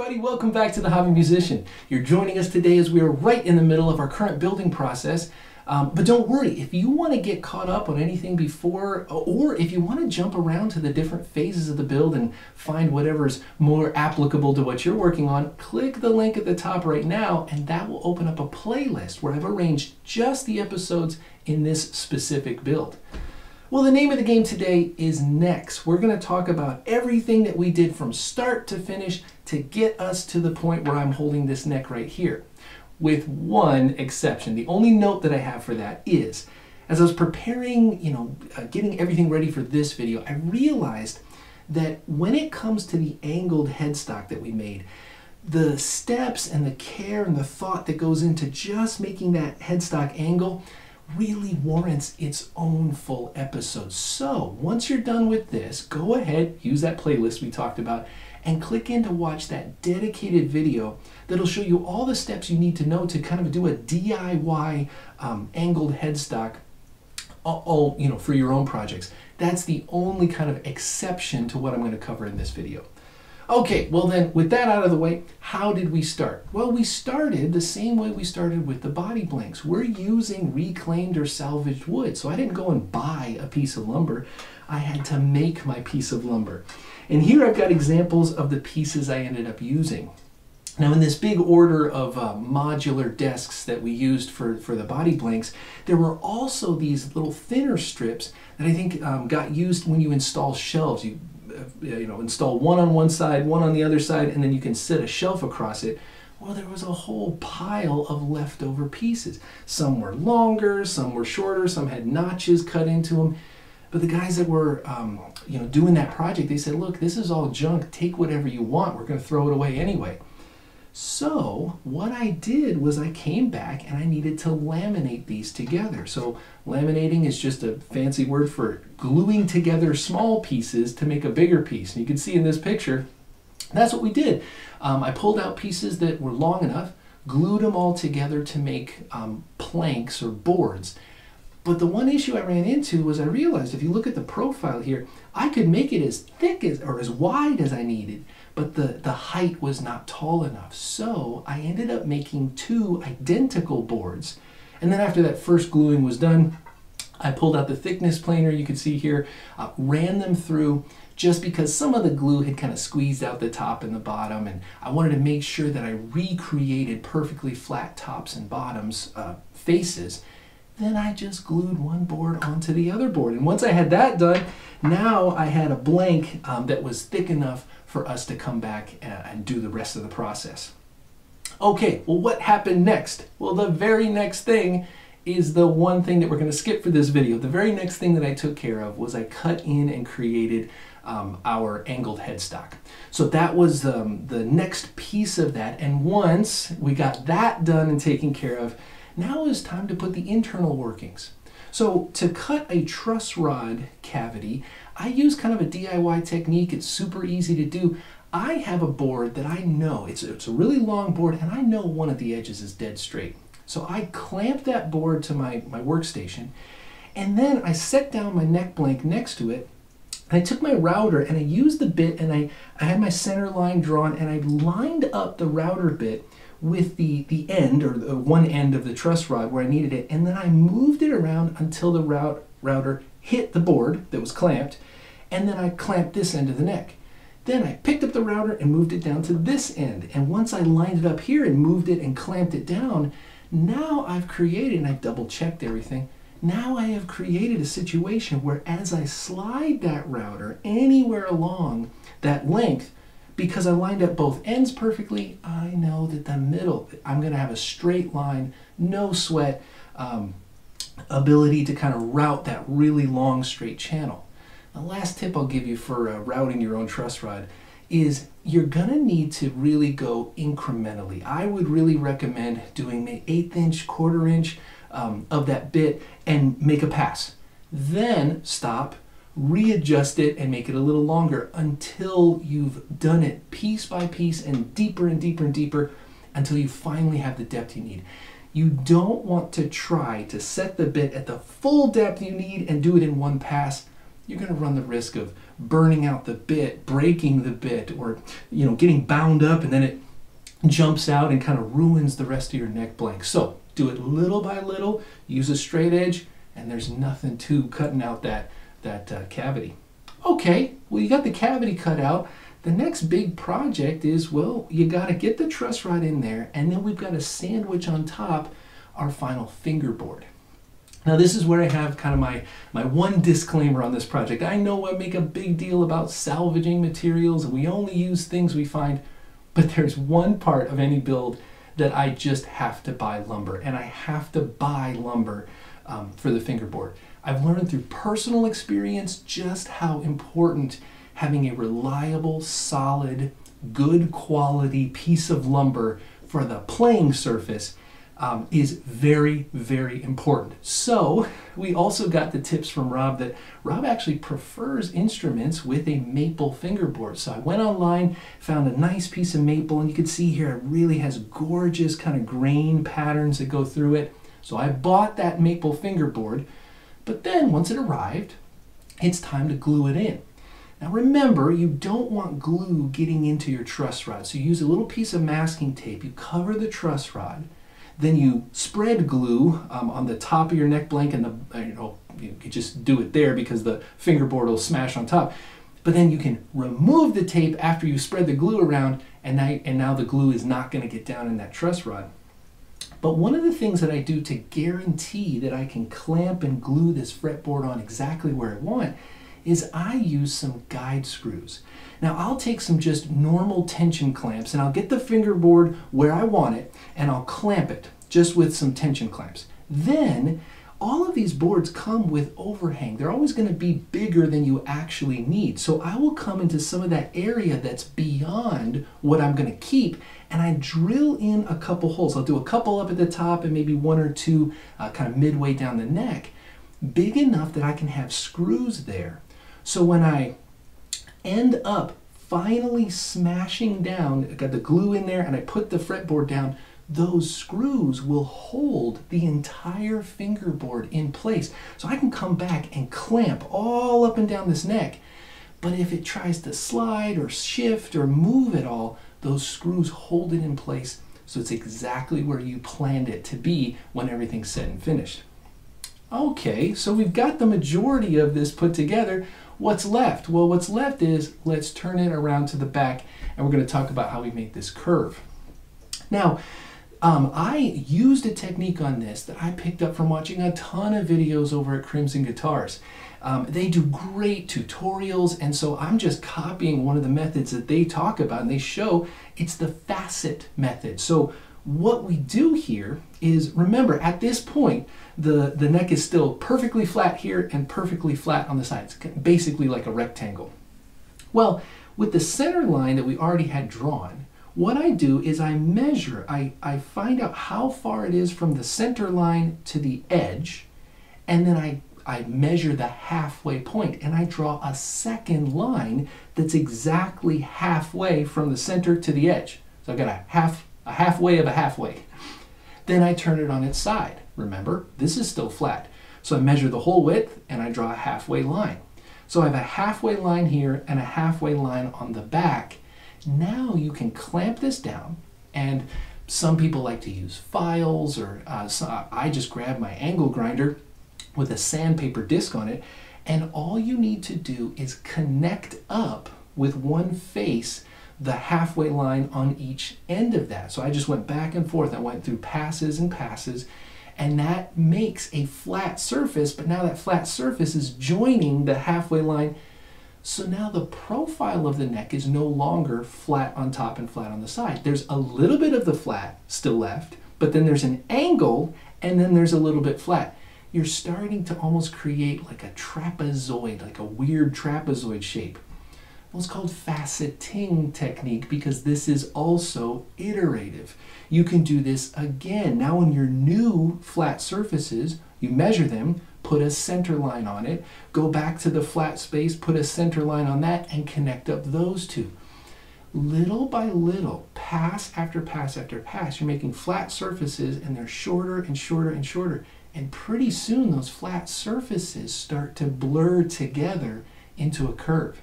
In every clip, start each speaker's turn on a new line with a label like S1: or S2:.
S1: everybody, welcome back to the Hobby Musician. You're joining us today as we are right in the middle of our current building process. Um, but don't worry, if you want to get caught up on anything before, or if you want to jump around to the different phases of the build and find whatever's more applicable to what you're working on, click the link at the top right now, and that will open up a playlist where I've arranged just the episodes in this specific build. Well, the name of the game today is Next. We're going to talk about everything that we did from start to finish to get us to the point where I'm holding this neck right here. With one exception. The only note that I have for that is, as I was preparing, you know, uh, getting everything ready for this video, I realized that when it comes to the angled headstock that we made, the steps and the care and the thought that goes into just making that headstock angle really warrants its own full episode. So once you're done with this, go ahead, use that playlist we talked about, and click in to watch that dedicated video that'll show you all the steps you need to know to kind of do a DIY um, angled headstock all, you know for your own projects. That's the only kind of exception to what I'm going to cover in this video. Okay, well then, with that out of the way, how did we start? Well, we started the same way we started with the body blanks. We're using reclaimed or salvaged wood. So I didn't go and buy a piece of lumber. I had to make my piece of lumber. And here I've got examples of the pieces I ended up using. Now in this big order of uh, modular desks that we used for, for the body blanks, there were also these little thinner strips that I think um, got used when you install shelves. You you know, install one on one side, one on the other side, and then you can set a shelf across it. Well, there was a whole pile of leftover pieces. Some were longer, some were shorter, some had notches cut into them. But the guys that were, um, you know, doing that project, they said, "Look, this is all junk. Take whatever you want. We're going to throw it away anyway." So what I did was I came back and I needed to laminate these together. So laminating is just a fancy word for gluing together small pieces to make a bigger piece. And you can see in this picture, that's what we did. Um, I pulled out pieces that were long enough, glued them all together to make um, planks or boards. But the one issue I ran into was I realized if you look at the profile here, I could make it as thick as or as wide as I needed but the, the height was not tall enough. So I ended up making two identical boards. And then after that first gluing was done, I pulled out the thickness planer you can see here, uh, ran them through just because some of the glue had kind of squeezed out the top and the bottom and I wanted to make sure that I recreated perfectly flat tops and bottoms uh, faces then I just glued one board onto the other board. And once I had that done, now I had a blank um, that was thick enough for us to come back and do the rest of the process. Okay, well what happened next? Well, the very next thing is the one thing that we're going to skip for this video. The very next thing that I took care of was I cut in and created um, our angled headstock. So that was um, the next piece of that. And once we got that done and taken care of, now is time to put the internal workings. So to cut a truss rod cavity, I use kind of a DIY technique. It's super easy to do. I have a board that I know, it's, it's a really long board, and I know one of the edges is dead straight. So I clamp that board to my, my workstation, and then I set down my neck blank next to it, I took my router and I used the bit and I, I had my center line drawn and I lined up the router bit with the, the end or the one end of the truss rod where I needed it and then I moved it around until the route, router hit the board that was clamped and then I clamped this end of the neck. Then I picked up the router and moved it down to this end and once I lined it up here and moved it and clamped it down now I've created and I've double checked everything now I have created a situation where as I slide that router anywhere along that length because I lined up both ends perfectly, I know that the middle, I'm going to have a straight line, no sweat, um, ability to kind of route that really long straight channel. The last tip I'll give you for uh, routing your own truss rod is you're going to need to really go incrementally. I would really recommend doing the eighth inch, quarter inch um, of that bit and make a pass. Then stop, readjust it and make it a little longer until you've done it piece by piece and deeper and deeper and deeper until you finally have the depth you need. You don't want to try to set the bit at the full depth you need and do it in one pass. you're going to run the risk of burning out the bit, breaking the bit, or you know, getting bound up and then it jumps out and kind of ruins the rest of your neck blank. So do it little by little, use a straight edge, and there's nothing to cutting out that, that uh, cavity. Okay, well you got the cavity cut out. The next big project is, well, you got to get the truss rod in there, and then we've got to sandwich on top our final fingerboard. Now this is where I have kind of my, my one disclaimer on this project. I know I make a big deal about salvaging materials and we only use things we find, but there's one part of any build that I just have to buy lumber and I have to buy lumber um, for the fingerboard. I've learned through personal experience just how important having a reliable, solid, good quality piece of lumber for the playing surface um, is very, very important. So we also got the tips from Rob that Rob actually prefers instruments with a maple fingerboard. So I went online, found a nice piece of maple, and you can see here it really has gorgeous kind of grain patterns that go through it. So I bought that maple fingerboard, but then once it arrived, it's time to glue it in. Now remember, you don't want glue getting into your truss rod. So you use a little piece of masking tape, you cover the truss rod, then you spread glue um, on the top of your neck blank and the, uh, you know, you can just do it there because the fingerboard will smash on top. But then you can remove the tape after you spread the glue around and now, and now the glue is not going to get down in that truss rod. But one of the things that I do to guarantee that I can clamp and glue this fretboard on exactly where I want is I use some guide screws. Now I'll take some just normal tension clamps and I'll get the fingerboard where I want it and I'll clamp it just with some tension clamps. Then all of these boards come with overhang. They're always going to be bigger than you actually need. So I will come into some of that area that's beyond what I'm going to keep and I drill in a couple holes. I'll do a couple up at the top and maybe one or two uh, kind of midway down the neck, big enough that I can have screws there. So when I end up finally smashing down, I got the glue in there and I put the fretboard down, those screws will hold the entire fingerboard in place. So I can come back and clamp all up and down this neck. But if it tries to slide or shift or move at all, those screws hold it in place so it's exactly where you planned it to be when everything's set and finished. Okay, so we've got the majority of this put together. What's left? Well, what's left is let's turn it around to the back and we're going to talk about how we make this curve. Now, um, I used a technique on this that I picked up from watching a ton of videos over at Crimson Guitars. Um, they do great tutorials, and so I'm just copying one of the methods that they talk about, and they show it's the facet method. So what we do here is, remember, at this point, the, the neck is still perfectly flat here and perfectly flat on the sides, basically like a rectangle. Well, with the center line that we already had drawn, what I do is I measure, I, I find out how far it is from the center line to the edge, and then I, I measure the halfway point, and I draw a second line that's exactly halfway from the center to the edge. So I've got a half, a halfway of a halfway. Then I turn it on its side. Remember, this is still flat. So I measure the whole width and I draw a halfway line. So I have a halfway line here and a halfway line on the back. Now you can clamp this down and some people like to use files or uh, so I just grab my angle grinder with a sandpaper disc on it and all you need to do is connect up with one face the halfway line on each end of that. So I just went back and forth. I went through passes and passes and that makes a flat surface, but now that flat surface is joining the halfway line. So now the profile of the neck is no longer flat on top and flat on the side. There's a little bit of the flat still left, but then there's an angle and then there's a little bit flat. You're starting to almost create like a trapezoid, like a weird trapezoid shape. Well, it's called faceting technique because this is also iterative. You can do this again. Now on your new flat surfaces, you measure them, put a center line on it, go back to the flat space, put a center line on that, and connect up those two. Little by little, pass after pass after pass, you're making flat surfaces and they're shorter and shorter and shorter. And pretty soon those flat surfaces start to blur together into a curve.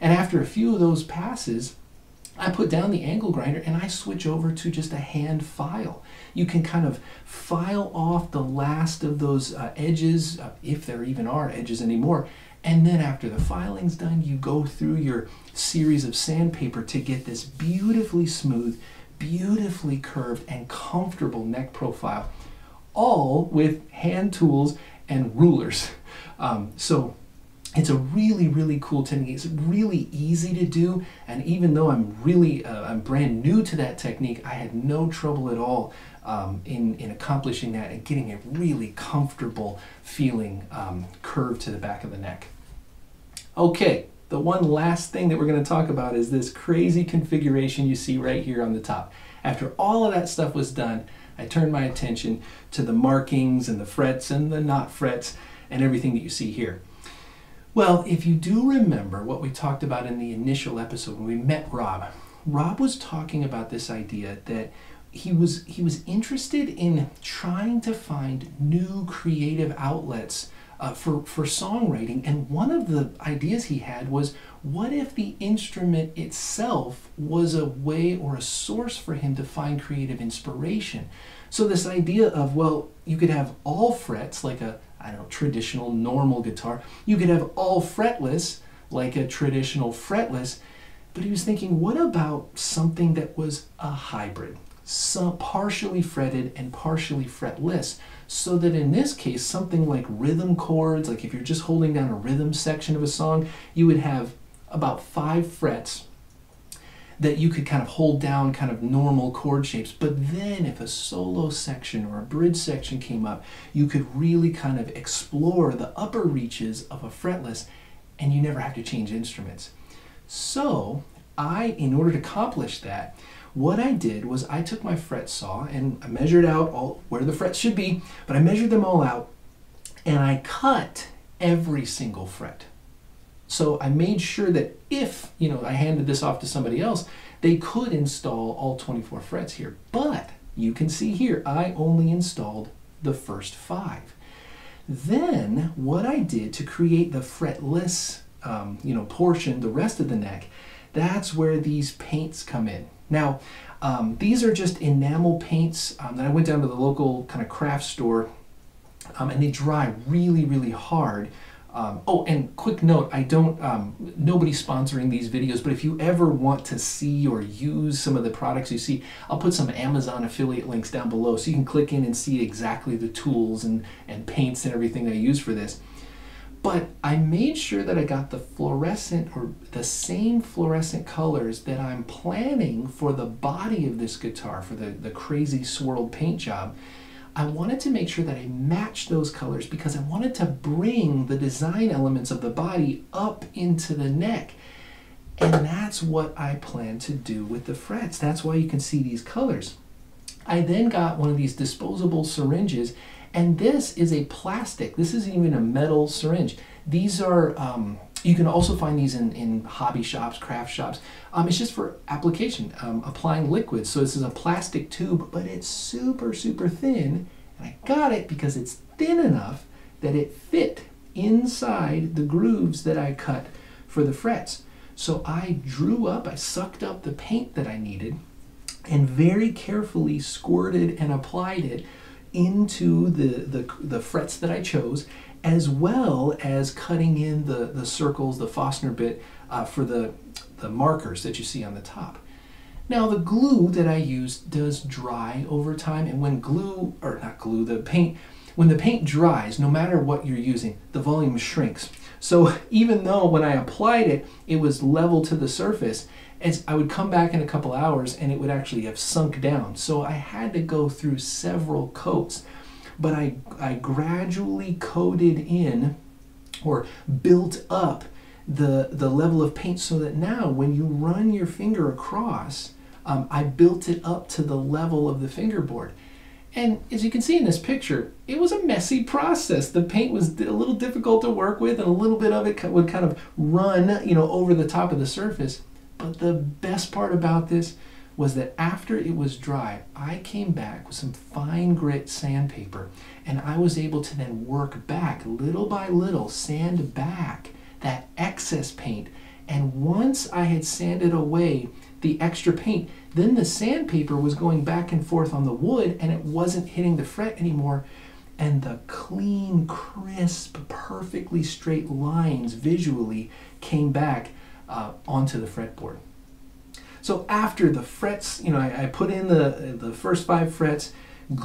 S1: And after a few of those passes, I put down the angle grinder and I switch over to just a hand file. You can kind of file off the last of those uh, edges, uh, if there even are edges anymore. And then after the filing's done, you go through your series of sandpaper to get this beautifully smooth, beautifully curved, and comfortable neck profile, all with hand tools and rulers. Um, so it's a really, really cool technique. It's really easy to do, and even though I'm really, uh, I'm brand new to that technique, I had no trouble at all um, in, in accomplishing that and getting a really comfortable feeling um, curve to the back of the neck. Okay, the one last thing that we're going to talk about is this crazy configuration you see right here on the top. After all of that stuff was done, I turned my attention to the markings and the frets and the not frets and everything that you see here. Well, if you do remember what we talked about in the initial episode when we met Rob, Rob was talking about this idea that he was he was interested in trying to find new creative outlets uh, for for songwriting, and one of the ideas he had was, what if the instrument itself was a way or a source for him to find creative inspiration? So this idea of well, you could have all frets like a I don't know, traditional normal guitar. You could have all fretless, like a traditional fretless, but he was thinking, what about something that was a hybrid? Some partially fretted and partially fretless. So that in this case, something like rhythm chords, like if you're just holding down a rhythm section of a song, you would have about five frets that you could kind of hold down kind of normal chord shapes. But then if a solo section or a bridge section came up, you could really kind of explore the upper reaches of a fretless and you never have to change instruments. So I, in order to accomplish that, what I did was I took my fret saw and I measured out all where the frets should be, but I measured them all out and I cut every single fret. So I made sure that if, you know, I handed this off to somebody else, they could install all 24 frets here. But you can see here, I only installed the first five. Then what I did to create the fretless, um, you know, portion, the rest of the neck, that's where these paints come in. Now, um, these are just enamel paints um, that I went down to the local kind of craft store um, and they dry really, really hard. Um, oh, and quick note, I don't, um, nobody's sponsoring these videos, but if you ever want to see or use some of the products you see, I'll put some Amazon affiliate links down below so you can click in and see exactly the tools and, and paints and everything I use for this. But I made sure that I got the fluorescent or the same fluorescent colors that I'm planning for the body of this guitar, for the, the crazy swirled paint job. I wanted to make sure that I matched those colors because I wanted to bring the design elements of the body up into the neck. And that's what I plan to do with the frets. That's why you can see these colors. I then got one of these disposable syringes and this is a plastic. This isn't even a metal syringe. These are um, you can also find these in, in hobby shops, craft shops. Um, it's just for application, um, applying liquids. So this is a plastic tube, but it's super, super thin. And I got it because it's thin enough that it fit inside the grooves that I cut for the frets. So I drew up, I sucked up the paint that I needed and very carefully squirted and applied it into the, the, the frets that I chose as well as cutting in the, the circles, the Forstner bit uh, for the, the markers that you see on the top. Now the glue that I use does dry over time and when glue, or not glue, the paint, when the paint dries, no matter what you're using, the volume shrinks. So even though when I applied it, it was level to the surface, as I would come back in a couple hours and it would actually have sunk down. So I had to go through several coats but I, I gradually coated in or built up the, the level of paint so that now when you run your finger across, um, I built it up to the level of the fingerboard. And as you can see in this picture, it was a messy process. The paint was a little difficult to work with and a little bit of it would kind of run, you know, over the top of the surface. But the best part about this was that after it was dry, I came back with some fine grit sandpaper and I was able to then work back little by little, sand back that excess paint. And once I had sanded away the extra paint, then the sandpaper was going back and forth on the wood and it wasn't hitting the fret anymore. And the clean, crisp, perfectly straight lines visually came back uh, onto the fretboard. So after the frets, you know, I, I put in the, the first five frets,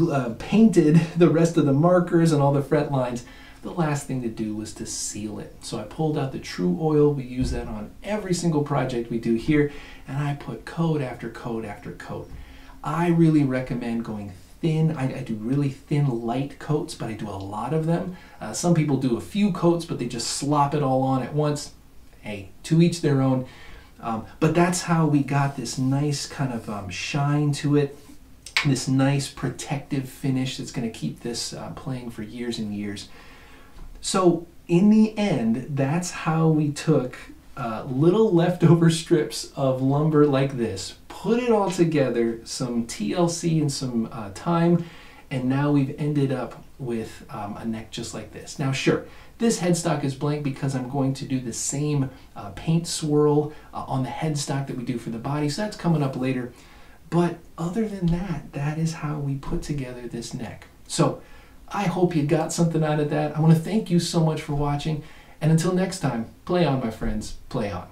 S1: uh, painted the rest of the markers and all the fret lines, the last thing to do was to seal it. So I pulled out the True Oil, We use that on every single project we do here. And I put coat after coat after coat. I really recommend going thin. I, I do really thin, light coats, but I do a lot of them. Uh, some people do a few coats, but they just slop it all on at once. Hey, to each their own. Um, but that's how we got this nice kind of um, shine to it, this nice protective finish that's going to keep this uh, playing for years and years. So in the end, that's how we took uh, little leftover strips of lumber like this, put it all together, some TLC and some uh, time, and now we've ended up with um, a neck just like this. Now sure, this headstock is blank because I'm going to do the same uh, paint swirl uh, on the headstock that we do for the body, so that's coming up later. But other than that, that is how we put together this neck. So I hope you got something out of that. I want to thank you so much for watching. And until next time, play on, my friends. Play on.